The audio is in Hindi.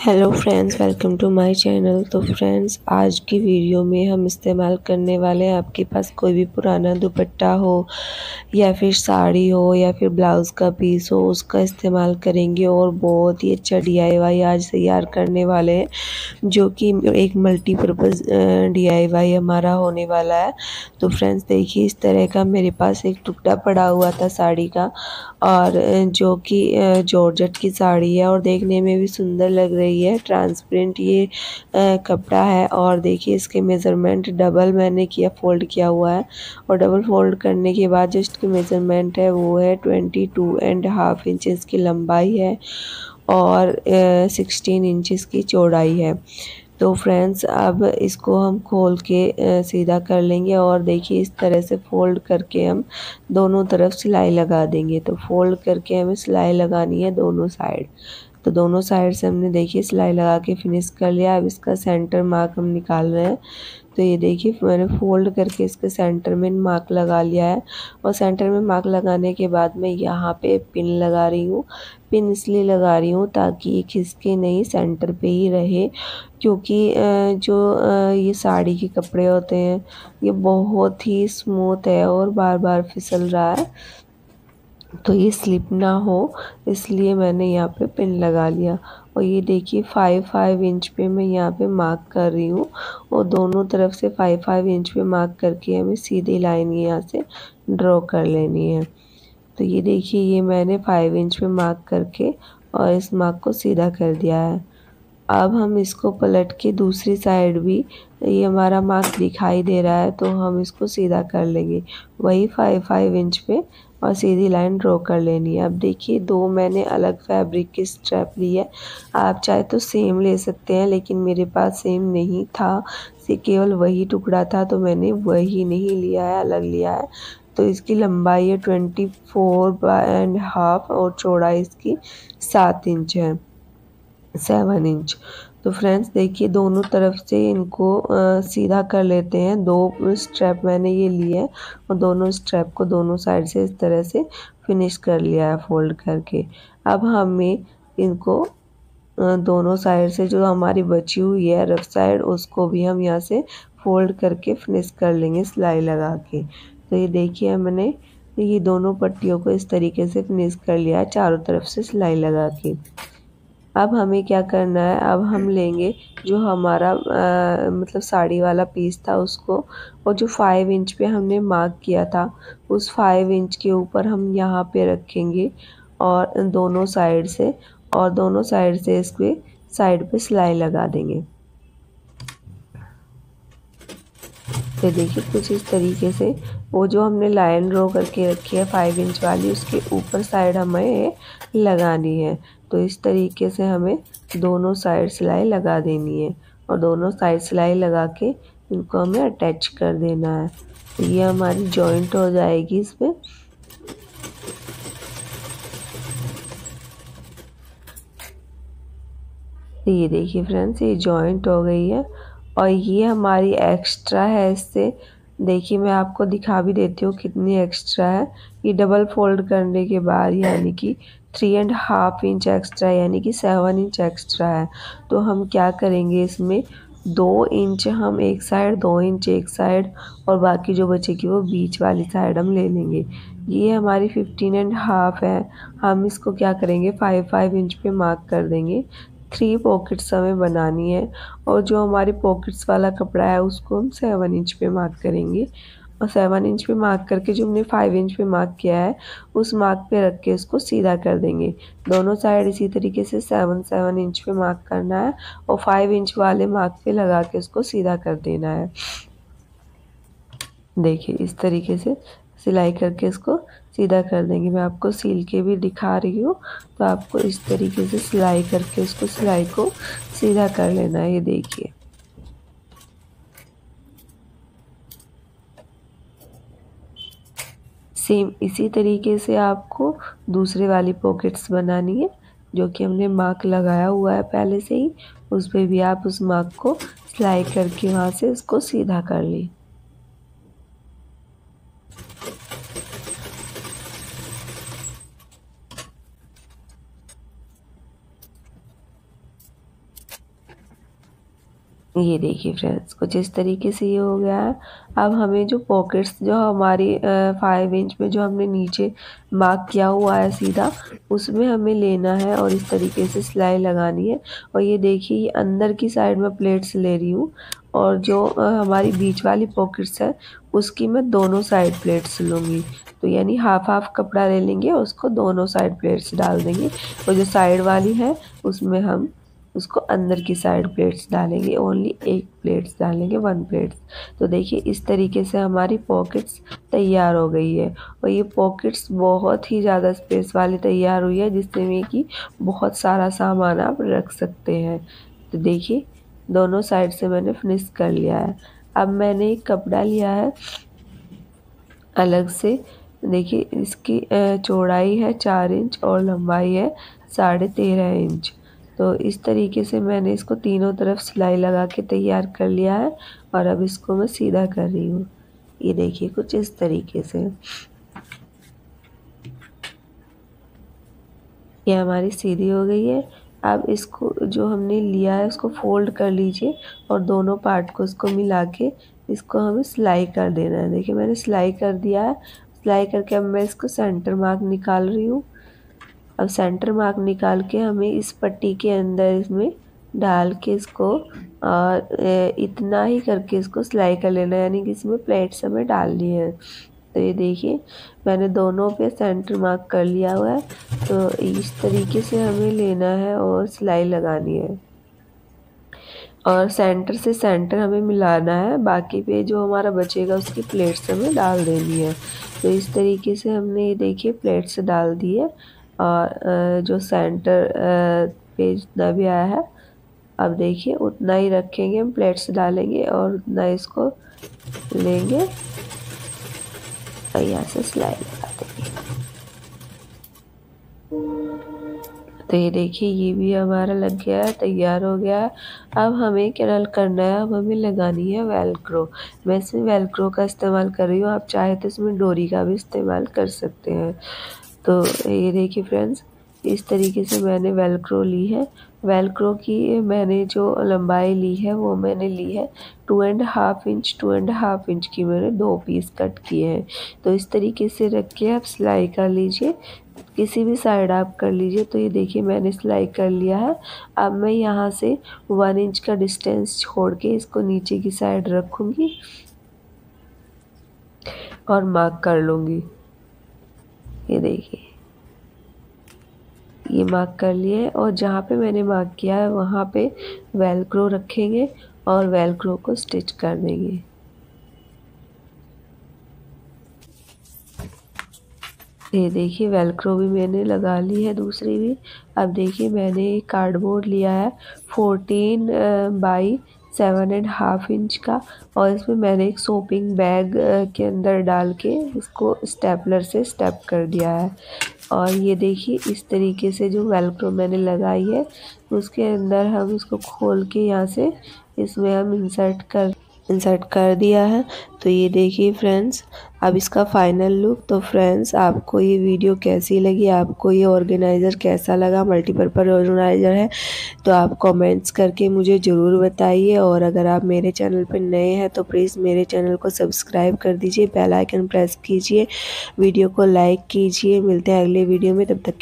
Hello friends welcome to my channel तो फ्रेंड्स आज की वीडियो में हम इस्तेमाल करने वाले हैं आपके पास कोई भी पुराना दुपट्टा हो, या फिर साड़ी हो, या फिर ब्लाउज़ का पीस हो, उसका इस्तेमाल करेंगे और बहुत ही अच्छा डीआईवाई आज तैयार करने वाले हैं, जो कि एक मल्टीपर्पज़ डीआईवाई हमारा होने वाला है। तो फ्रेंड्स देखिए, इस तरह का मेरे पास एक टुकड़ा पड़ा हुआ था साड़ी का, और जो कि जॉर्जेट की साड़ी है, और देखने में भी सुंदर लग रही है ट्रांसपेरेंट ये कपड़ा है और देखिए इसके मेज़रमेंट डबल मैंने किया फोल्ड किया हुआ है और डबल फोल्ड करने के बाद जो इसकी मेज़रमेंट है, वो है twenty two and half inch की लंबाई है और सिक्सटीन इंचज़ की चौड़ाई है। तो फ्रेंड्स अब इसको हम खोल के सीधा कर लेंगे और देखिए इस तरह से फोल्ड करके हम दोनों तरफ़ सिलाई लगा देंगे। तो फोल्ड करके हमें सिलाई लगानी है दोनों साइड तो दोनों साइड से हमने देखिए सिलाई लगा के फिनिश कर लिया। अब इसका सेंटर मार्क हम निकाल रहे हैं। तो ये देखिए, मैंने फोल्ड करके इसके सेंटर में मार्क लगा लिया है। और सेंटर में मार्क लगाने के बाद मैं यहाँ पे पिन लगा रही हूँ। पिन इसलिए लगा रही हूँ ताकि ये खिसके नहीं सेंटर पे ही रहे। क्योंकि जो ये साड़ी के कपड़े होते हैं, ये बहुत ही स्मूथ है और बार बार फिसल रहा है। तो ये स्लिप ना हो, इसलिए मैंने यहाँ पे पिन लगा लिया। और ये देखिए फाइव फाइव इंच पे मैं यहाँ पे मार्क कर रही हूँ। और दोनों तरफ़ से फाइव फाइव इंच पे मार्क करके हमें सीधी लाइन यहाँ से ड्रॉ कर लेनी है। तो ये देखिए, ये मैंने फाइव इंच पे मार्क करके और इस मार्क को सीधा कर दिया है। अब हम इसको पलट के दूसरी साइड भी, ये हमारा मार्क दिखाई दे रहा है तो हम इसको सीधा कर लेंगे। वही फाइव फाइव इंच पे और सीधी लाइन ड्रॉ कर लेनी है। अब देखिए, दो मैंने अलग फैब्रिक की स्ट्रैप ली है। आप चाहे तो सेम ले सकते हैं, लेकिन मेरे पास सेम नहीं था। केवल वही टुकड़ा था तो मैंने वही नहीं लिया है, अलग लिया है। तो इसकी लंबाई है ट्वेंटी फोर एंड हाफ़ और चौड़ाई इसकी सात इंच है। Seven inch. तो फ्रेंड्स देखिए दोनों तरफ़ से इनको आ, सीधा कर लेते हैं। दो स्ट्रैप मैंने ये लिए है और दोनों स्ट्रैप को दोनों साइड से इस तरह से फिनिश कर लिया है फोल्ड करके। अब हमें इनको दोनों साइड से जो हमारी बची हुई है रफ साइड उसको भी हम यहाँ से फोल्ड करके फिनिश कर लेंगे सिलाई लगा के। तो ये देखिए मैंने ये दोनों पट्टियों को इस तरीके से फिनिश कर लिया है चारों तरफ़ से सिलाई लगा के। अब हमें क्या करना है? अब हम लेंगे जो हमारा आ, मतलब साड़ी वाला पीस था उसको और जो फाइव इंच पे हमने मार्क किया था उस फाइव इंच के ऊपर हम यहाँ पे रखेंगे और दोनों साइड से और दोनों साइड से इसके साइड पे सिलाई लगा देंगे। तो देखिए कुछ इस तरीके से वो जो हमने लाइन ड्रॉ करके रखी है फाइव इंच वाली, उसके ऊपर साइड हमें लगानी है। तो इस तरीके से हमें दोनों साइड सिलाई लगा देनी है और दोनों साइड सिलाई लगा के इनको हमें अटैच कर देना है। तो ये हमारी जॉइंट हो जाएगी इसमें। तो ये देखिए फ्रेंड्स ये जॉइंट हो गई है। और ये हमारी एक्स्ट्रा है इससे। देखिए, मैं आपको दिखा भी देती हूँ कितनी एक्स्ट्रा है। ये डबल फोल्ड करने के बाद यानी कि three and half inch extra यानी कि सेवन इंच एक्स्ट्रा है। तो हम क्या करेंगे इसमें? दो इंच हम एक साइड दो इंच एक साइड और बाकी जो बचेगी वो बीच वाली साइड हम ले लेंगे। ये हमारी फिफ्टीन एंड हाफ़ है। हम इसको क्या करेंगे? फाइव फाइव इंच पे मार्क कर देंगे। थ्री पॉकेट्स हमें बनानी है और जो हमारे पॉकेट्स वाला कपड़ा है उसको हम सेवन इंच पे मार्क करेंगे। और सेवन इंच पे मार्क करके जो हमने फाइव इंच पे मार्क किया है, उस मार्क पे रख के इसको सीधा कर देंगे। दोनों साइड इसी तरीके से सेवन सेवन इंच पे मार्क करना है और फाइव इंच वाले मार्क पे लगा के इसको सीधा कर देना है। देखिए, इस तरीके से सिलाई करके इसको सीधा कर देंगे। मैं आपको सील के भी दिखा रही हूँ। तो आपको इस तरीके से सिलाई करके इसको सिलाई को सीधा कर लेना है, ये देखिए। सेम इसी तरीके से आपको दूसरे वाली पॉकेट्स बनानी है, जो कि हमने मार्क लगाया हुआ है पहले से ही। उस पर भी आप उस मार्क को सिलाई करके वहाँ से उसको सीधा कर ली। ये देखिए फ्रेंड्स कुछ इस तरीके से ये हो गया है। अब हमें जो पॉकेट्स जो हमारी फाइव इंच में जो हमने नीचे मार्क किया हुआ है सीधा, उसमें हमें लेना है और इस तरीके से सिलाई लगानी है। और ये देखिए, ये अंदर की साइड में प्लेट्स ले रही हूँ और जो हमारी बीच वाली पॉकेट्स है, उसकी मैं दोनों साइड प्लेट्स लूँगी। तो यानी हाफ़ हाफ़ कपड़ा ले लेंगे उसको दोनों साइड प्लेट्स डाल देंगे। और जो साइड वाली है, उसमें हम उसको अंदर की साइड प्लेट्स डालेंगे ओनली एक प्लेट्स डालेंगे वन प्लेट्स तो देखिए, इस तरीके से हमारी पॉकेट्स तैयार हो गई है। और ये पॉकेट्स बहुत ही ज़्यादा स्पेस वाली तैयार हुई है, जिससे में कि बहुत सारा सामान आप रख सकते हैं। तो देखिए, दोनों साइड से मैंने फिनिश कर लिया है। अब मैंने एक कपड़ा लिया है, अलग से। देखिए, इसकी चौड़ाई है चार इंच और लंबाई है साढ़े तेरह इंच। तो इस तरीके से मैंने इसको तीनों तरफ़ सिलाई लगा के तैयार कर लिया है और अब इसको मैं सीधा कर रही हूँ। ये देखिए, कुछ इस तरीके से। ये हमारी सीधी हो गई है। अब इसको जो हमने लिया है, उसको फोल्ड कर लीजिए और दोनों पार्ट को इसको मिला के इसको हमें सिलाई कर देना है। देखिए, मैंने सिलाई कर दिया है। सिलाई करके अब मैं इसको सेंटर मार्क निकाल रही हूँ। अब सेंटर मार्क निकाल के हमें इस पट्टी के अंदर इसमें डाल के इसको और इतना ही करके इसको सिलाई कर लेना यानी कि इसमें प्लेट्स हमें डालनी है। तो ये देखिए, मैंने दोनों पे सेंटर मार्क कर लिया हुआ है तो इस तरीके से हमें लेना है और सिलाई लगानी है। और सेंटर से सेंटर हमें मिलाना है, बाकी पे जो हमारा बचेगा उसकी प्लेट्स हमें डाल देनी है। तो इस तरीके से हमने ये देखिए प्लेट्स डाल दी है। और जो सेंटर पेज जितना भी आया है अब देखिए, उतना ही रखेंगे, हम प्लेट्स डालेंगे और उतना इसको लेंगे। और यहाँ से सिलाई लगा देंगे तो ये देखिए, ये भी हमारा लग गया है, तैयार हो गया है। अब हमें क्या करना है? अब हमें लगानी है वेलक्रो मैं इसमें वेलक्रो का इस्तेमाल कर रही हूँ, आप चाहे तो इसमें डोरी का भी इस्तेमाल कर सकते हैं। तो ये देखिए फ्रेंड्स इस तरीके से मैंने वेलक्रो ली है। वेलक्रो की मैंने जो लंबाई ली है, वो मैंने ली है two and half inch two and half inch की। मैंने दो पीस कट किए हैं। तो इस तरीके से रख के आप सिलाई कर लीजिए। किसी भी साइड आप कर लीजिए। तो ये देखिए मैंने सिलाई कर लिया है। अब मैं यहाँ से वन इंच का डिस्टेंस छोड़ के इसको नीचे की साइड रखूँगी और मार्क कर लूँगी। ये देखिए। ये मार्क कर लिए और जहाँ पे मैंने मार्क किया है, वहाँ पे वेलक्रो रखेंगे और वेलक्रो को स्टिच कर देंगे। ये देखिए वेलक्रो भी मैंने लगा ली है, दूसरी भी। अब देखिए, मैंने कार्डबोर्ड लिया है fourteen by seven and half inch का और इसमें मैंने एक सोपिंग बैग के अंदर डाल के इसको स्टेपलर से स्टेप कर दिया है। और ये देखिए, इस तरीके से जो वेलक्रो मैंने लगाई है, उसके अंदर हम इसको खोल के यहाँ से इसमें हम इंसर्ट कर इंसर्ट कर दिया है। तो ये देखिए फ्रेंड्स अब इसका फाइनल लुक तो फ्रेंड्स आपको ये वीडियो कैसी लगी? आपको ये ऑर्गेनाइज़र कैसा लगा? मल्टीपर्पज़ ऑर्गेनाइज़र है। तो आप कमेंट्स करके मुझे ज़रूर बताइए। और अगर आप मेरे चैनल पर नए हैं तो प्लीज़ मेरे चैनल को सब्सक्राइब कर दीजिए। बेल आइकन प्रेस कीजिए। वीडियो को लाइक कीजिए। मिलते हैं अगले वीडियो में। तब तक